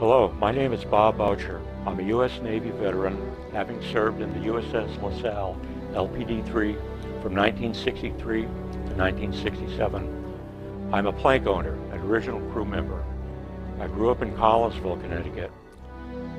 Hello, my name is Bob Boucher. I'm a U.S. Navy veteran, having served in the USS LaSalle LPD-3 from 1963 to 1967. I'm a plank owner, an original crew member. I grew up in Collinsville, Connecticut,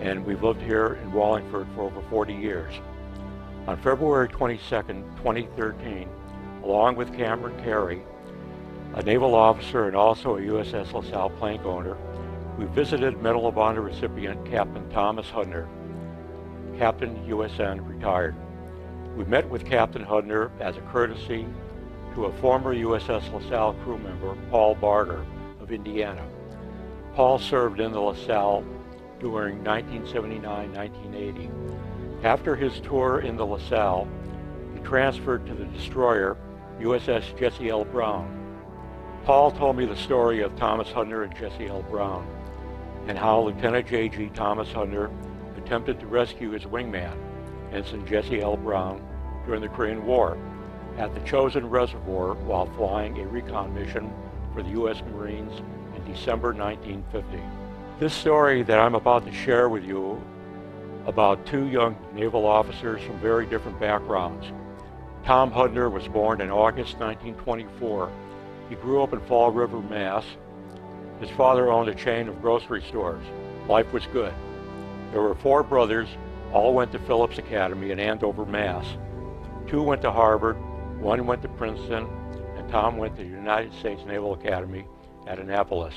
and we've lived here in Wallingford for over 40 years. On February 22, 2013, along with Cameron Carey, a naval officer and also a USS LaSalle plank owner, we visited Medal of Honor recipient Captain Thomas Hudner, Captain USN retired. We met with Captain Hudner as a courtesy to a former USS LaSalle crew member, Paul Barter of Indiana. Paul served in the LaSalle during 1979-1980. After his tour in the LaSalle, he transferred to the destroyer USS Jesse L. Brown. Paul told me the story of Thomas Hudner and Jesse L. Brown and how Lieutenant J.G. Thomas Hudner attempted to rescue his wingman, Ensign Jesse L. Brown, during the Korean War at the Chosin Reservoir while flying a recon mission for the U.S. Marines in December 1950. This story that I'm about to share with you about two young naval officers from very different backgrounds. Tom Hudner was born in August 1924. He grew up in Fall River, Mass. His father owned a chain of grocery stores. Life was good. There were four brothers, all went to Phillips Academy in Andover, Mass. Two went to Harvard, one went to Princeton, and Tom went to the United States Naval Academy at Annapolis.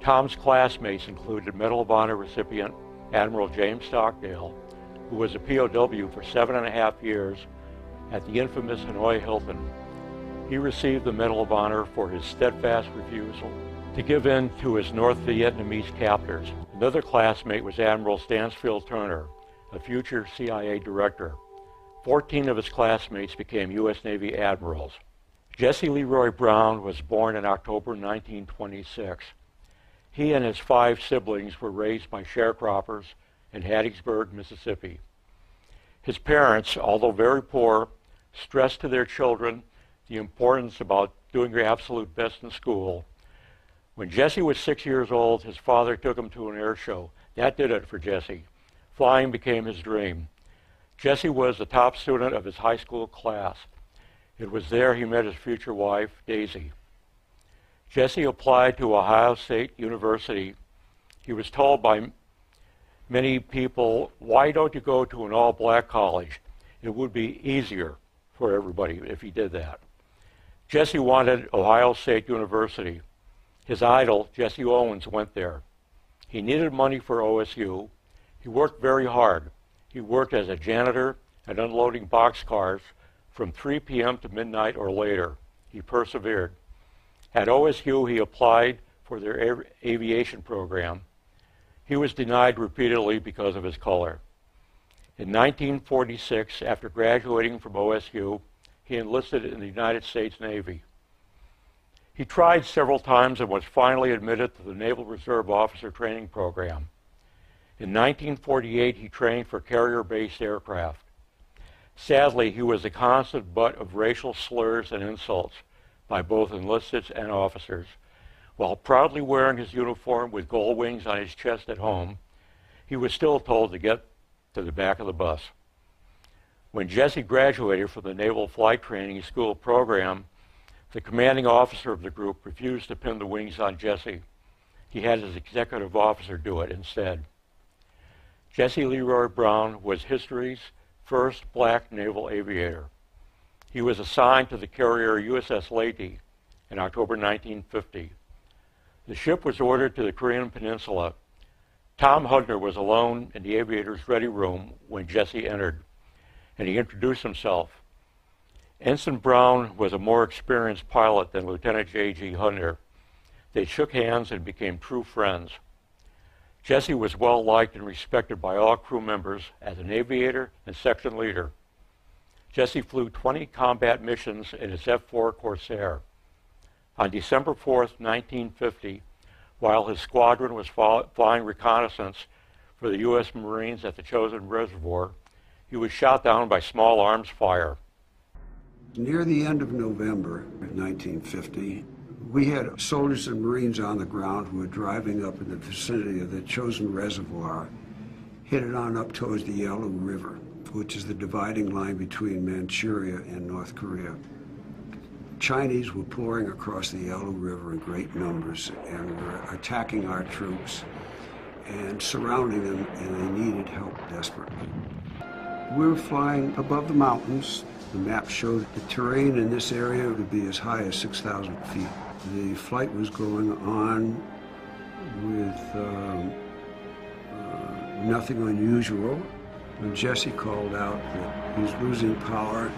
Tom's classmates included Medal of Honor recipient Admiral James Stockdale, who was a POW for seven and a half years at the infamous Hanoi Hilton. He received the Medal of Honor for his steadfast refusal to give in to his North Vietnamese captors. Another classmate was Admiral Stansfield Turner, a future CIA director. Fourteen of his classmates became U.S. Navy admirals. Jesse Leroy Brown was born in October 1926. He and his five siblings were raised by sharecroppers in Hattiesburg, Mississippi. His parents, although very poor, stressed to their children the importance about doing your absolute best in school. When Jesse was six years old, his father took him to an air show. That did it for Jesse. Flying became his dream. Jesse was the top student of his high school class. It was there he met his future wife, Daisy. Jesse applied to Ohio State University. He was told by many people, why don't you go to an all-black college? It would be easier for everybody if he did that. Jesse wanted Ohio State University. His idol, Jesse Owens, went there. He needed money for OSU. He worked very hard. He worked as a janitor and unloading boxcars from 3 p.m. to midnight or later. He persevered. At OSU, he applied for their aviation program. He was denied repeatedly because of his color. In 1946, after graduating from OSU, he enlisted in the United States Navy. He tried several times and was finally admitted to the Naval Reserve Officer Training Program. In 1948, he trained for carrier-based aircraft. Sadly, he was a constant butt of racial slurs and insults by both enlisted and officers. While proudly wearing his uniform with gold wings on his chest at home, he was still told to get to the back of the bus. When Jesse graduated from the Naval Flight Training School program, the commanding officer of the group refused to pin the wings on Jesse. He had his executive officer do it instead. Jesse Leroy Brown was history's first black naval aviator. He was assigned to the carrier USS Leyte in October 1950. The ship was ordered to the Korean Peninsula. Tom Hudner was alone in the aviator's ready room when Jesse entered, and he introduced himself. Ensign Brown was a more experienced pilot than Lieutenant J.G. Hudner. They shook hands and became true friends. Jesse was well liked and respected by all crew members as an aviator and section leader. Jesse flew 20 combat missions in his F-4 Corsair. On December 4, 1950, while his squadron was flying reconnaissance for the U.S. Marines at the Chosin Reservoir, he was shot down by small arms fire. Near the end of November 1950, We had soldiers and Marines on the ground who were driving up in the vicinity of the Chosin Reservoir, headed on up towards the Yalu River, which is the dividing line between Manchuria and North Korea. Chinese were pouring across the Yalu River in great numbers and were attacking our troops and surrounding them, and they needed help desperately. We were flying above the mountains. The map showed that the terrain in this area would be as high as 6,000 feet. The flight was going on with um, uh, nothing unusual when Jesse called out that he was losing power,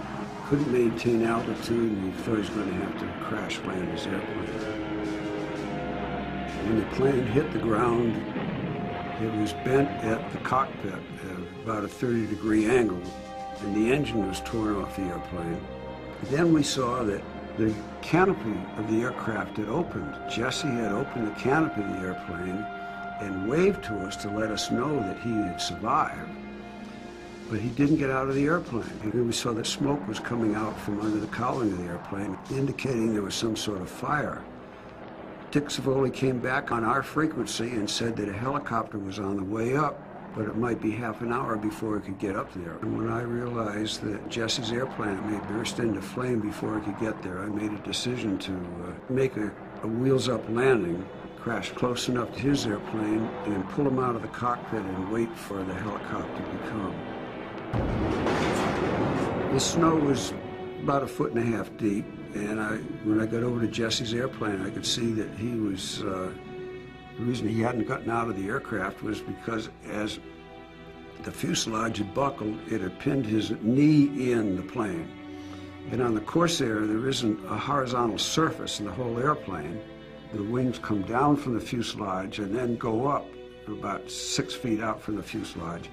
couldn't maintain altitude, and he thought he was going to have to crash land his airplane. When the plane hit the ground, it was bent at the cockpit at about a 30 degree angle, and the engine was torn off the airplane. Then we saw that the canopy of the aircraft had opened. Jesse had opened the canopy of the airplane and waved to us to let us know that he had survived. But he didn't get out of the airplane. And we saw that smoke was coming out from under the cowling of the airplane, indicating there was some sort of fire. Dick Cevoli came back on our frequency and said that a helicopter was on the way up, but it might be half an hour before it could get up there. And when I realized that Jesse's airplane may burst into flame before it could get there, I made a decision to uh, make a, a wheels up landing, crash close enough to his airplane, and pull him out of the cockpit and wait for the helicopter to come. The snow was about a foot and a half deep, and I, when I got over to Jesse's airplane, I could see that he was. Uh, the reason he hadn't gotten out of the aircraft was because as the fuselage had buckled, it had pinned his knee in the plane. And on the Corsair, there isn't a horizontal surface in the whole airplane. The wings come down from the fuselage and then go up about six feet out from the fuselage.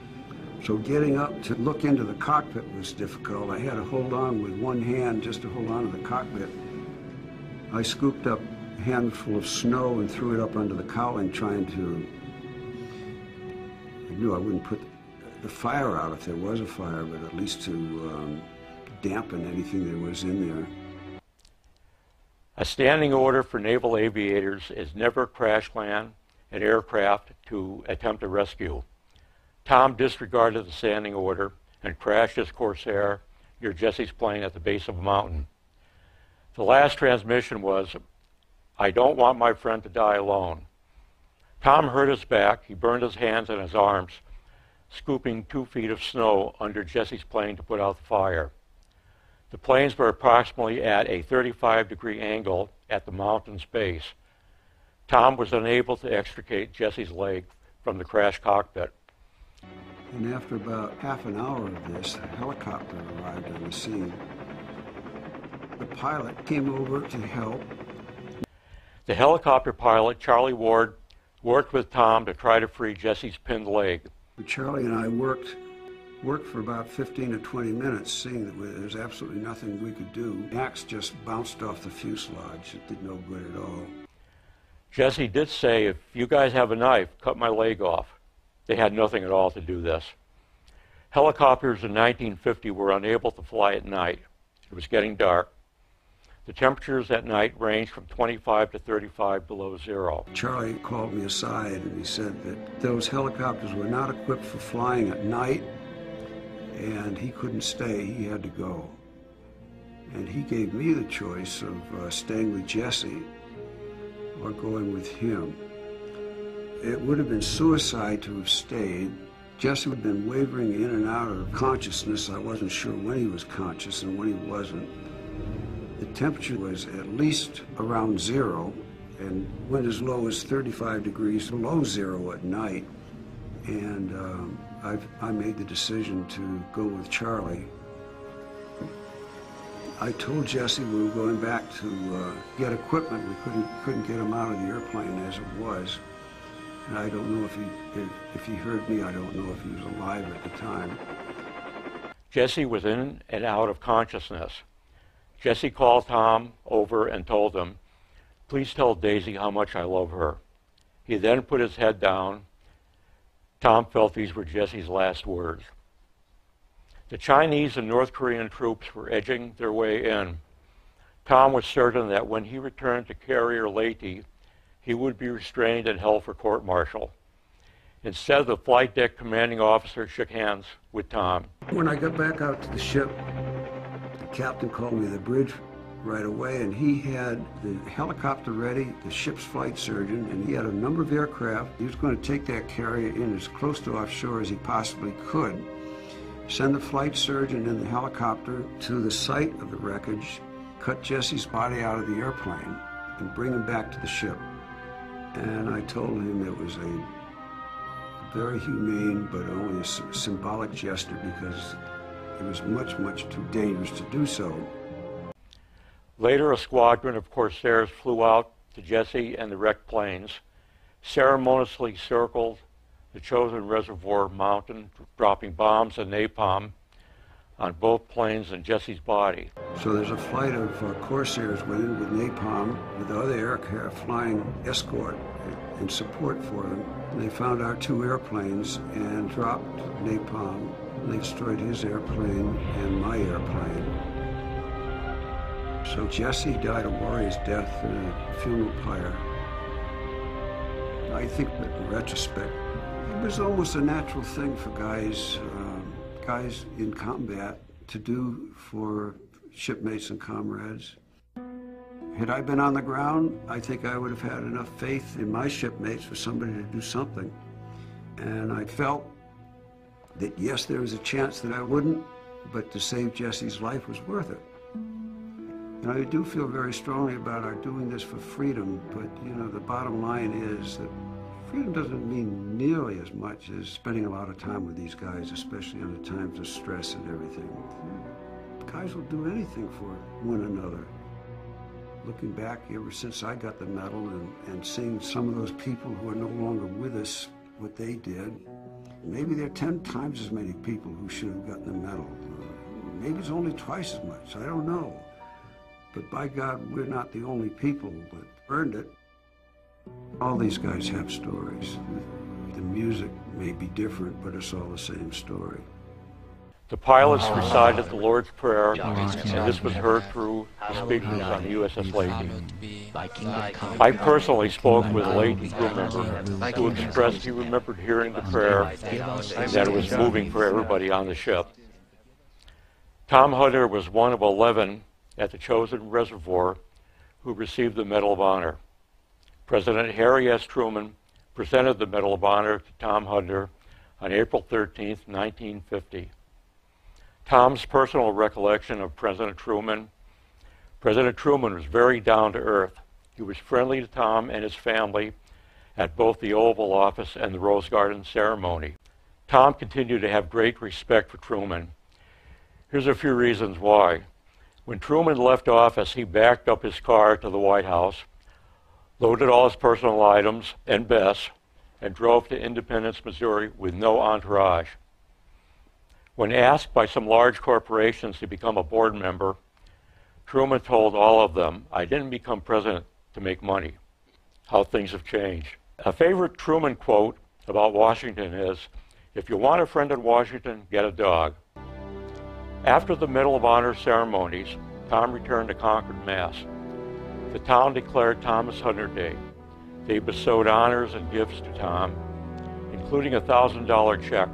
So getting up to look into the cockpit was difficult. I had to hold on with one hand just to hold on to the cockpit. I scooped up handful of snow and threw it up under the cowling, trying to. I knew I wouldn't put the fire out if there was a fire, but at least to um, dampen anything that was in there. A standing order for naval aviators is never crash land an aircraft to attempt a rescue. Tom disregarded the standing order and crashed his Corsair near Jesse's plane at the base of a mountain. The last transmission was, I don't want my friend to die alone. Tom hurt his back. He burned his hands and his arms, scooping two feet of snow under Jesse's plane to put out the fire. The planes were approximately at a 35 degree angle at the mountain's base. Tom was unable to extricate Jesse's leg from the crash cockpit. And after about half an hour of this, a helicopter arrived on the scene. The pilot came over to help. The helicopter pilot, Charlie Ward, worked with Tom to try to free Jesse's pinned leg. Charlie and I worked worked for about 15 to 20 minutes, seeing that there was absolutely nothing we could do. Max just bounced off the fuselage. It did no good at all. Jesse did say, if you guys have a knife, cut my leg off. They had nothing at all to do this. Helicopters in 1950 were unable to fly at night. It was getting dark. The temperatures at night range from 25 to 35 below zero. Charlie called me aside and he said that those helicopters were not equipped for flying at night and he couldn't stay, he had to go. And he gave me the choice of uh, staying with Jesse or going with him. It would have been suicide to have stayed. Jesse had been wavering in and out of consciousness. I wasn't sure when he was conscious and when he wasn't. The temperature was at least around zero and went as low as 35 degrees below zero at night. And um, i made the decision to go with Charlie. I told Jesse we were going back to uh, get equipment. We couldn't couldn't get him out of the airplane as it was. And I don't know if he, if, if he heard me, I don't know if he was alive at the time. Jesse was in and out of consciousness. Jesse called Tom over and told him, Please tell Daisy how much I love her. He then put his head down. Tom felt these were Jesse's last words. The Chinese and North Korean troops were edging their way in. Tom was certain that when he returned to Carrier Leyte, he would be restrained and held for court-martial. Instead, the flight deck commanding officer shook hands with Tom. When I got back out to the ship, captain called me the bridge right away, and he had the helicopter ready, the ship's flight surgeon, and he had a number of aircraft. He was going to take that carrier in as close to offshore as he possibly could, send the flight surgeon and the helicopter to the site of the wreckage, cut Jesse's body out of the airplane, and bring him back to the ship. And I told him it was a very humane but only a symbolic gesture because it was much, much too dangerous to do so. Later, a squadron of Corsairs flew out to Jesse and the wrecked planes, ceremoniously circled the Chosin reservoir mountain, dropping bombs and napalm on both planes and Jesse's body. So there's a flight of uh, Corsairs went in with napalm, with the other aircraft flying escort and support for them. And they found our two airplanes and dropped napalm. They destroyed his airplane and my airplane. So Jesse died a warrior's death in a funeral pyre. I think that in retrospect, it was almost a natural thing for guys, um, guys in combat to do for shipmates and comrades. Had I been on the ground, I think I would have had enough faith in my shipmates for somebody to do something. And I felt that yes, there was a chance that I wouldn't, but to save Jesse's life was worth it. And I do feel very strongly about our doing this for freedom, but you know, the bottom line is that freedom doesn't mean nearly as much as spending a lot of time with these guys, especially under times of stress and everything. Guys will do anything for one another. Looking back, ever since I got the medal and, and seeing some of those people who are no longer with us, what they did, maybe there are 10 times as many people who should have gotten the medal. Maybe it's only twice as much. I don't know. But by God, we're not the only people that earned it. All these guys have stories. The music may be different, but it's all the same story. The pilots recited the Lord's Prayer, and this was heard through the speakers on the USS Leyte. I personally spoke with a Leyte crew member who expressed he remembered hearing the prayer and that it was moving for everybody on the ship. Tom Hudner was one of 11 at the Chosin reservoir who received the Medal of Honor. President Harry S. Truman presented the Medal of Honor to Tom Hudner on April 13, 1950. Tom's personal recollection of President Truman President Truman was very down to earth. He was friendly to Tom and his family at both the Oval Office and the Rose Garden ceremony. Tom continued to have great respect for Truman. Here's a few reasons why. When Truman left office, he backed up his car to the White House, loaded all his personal items and Bess, and drove to Independence, Missouri with no entourage. When asked by some large corporations to become a board member, Truman told all of them, I didn't become president to make money. How things have changed. A favorite Truman quote about Washington is, if you want a friend in Washington, get a dog. After the Medal of Honor ceremonies, Tom returned to Concord, Mass. The town declared Thomas Hudner Day. They bestowed honors and gifts to Tom, including a $1,000 check,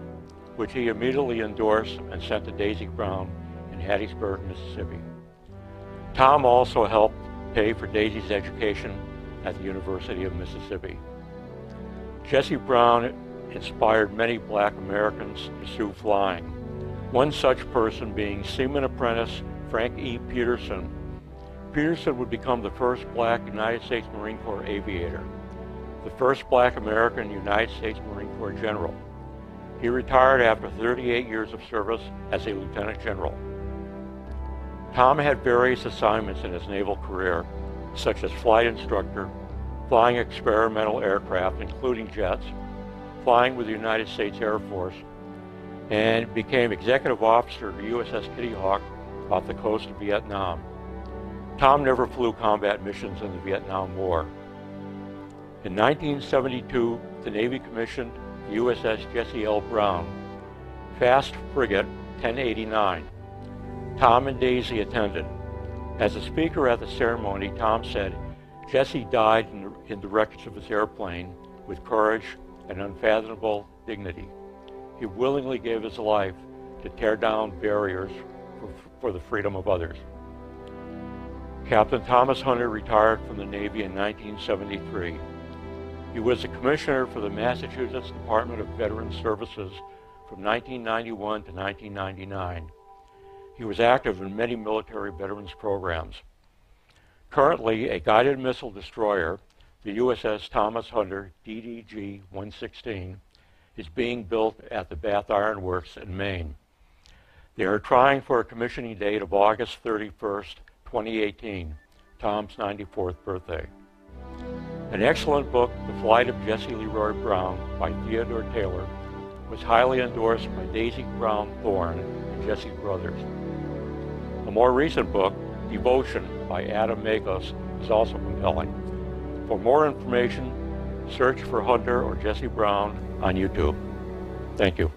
which he immediately endorsed and sent to Daisy Brown in Hattiesburg, Mississippi. Tom also helped pay for Daisy's education at the University of Mississippi. Jesse Brown inspired many black Americans to pursue flying. One such person being Seaman Apprentice Frank E. Petersen. Petersen would become the first black United States Marine Corps aviator, the first black American United States Marine Corps general. He retired after 38 years of service as a lieutenant general. Tom had various assignments in his naval career, such as flight instructor, flying experimental aircraft, including jets, flying with the United States Air Force, and became executive officer of USS Kitty Hawk off the coast of Vietnam. Tom never flew combat missions in the Vietnam War. In 1972, the Navy commissioned USS Jesse L. Brown, fast frigate 1089. Tom and Daisy attended. As a speaker at the ceremony, Tom said, Jesse died in the, in the wreckage of his airplane with courage and unfathomable dignity. He willingly gave his life to tear down barriers for, for the freedom of others. Captain Thomas Hudner retired from the Navy in 1973. He was a commissioner for the Massachusetts Department of Veterans Services from 1991 to 1999. He was active in many military veterans programs. Currently, a guided missile destroyer, the USS Thomas Hudner DDG 116, is being built at the Bath Iron Works in Maine. They are trying for a commissioning date of August 31st, 2018, Tom's 94th birthday. An excellent book, The Flight of Jesse Leroy Brown by Theodore Taylor, was highly endorsed by Daisy Brown Thorne and Jesse Brothers. A more recent book, Devotion by Adam Makos, is also compelling. For more information, search for Hudner or Jesse Brown on YouTube. Thank you.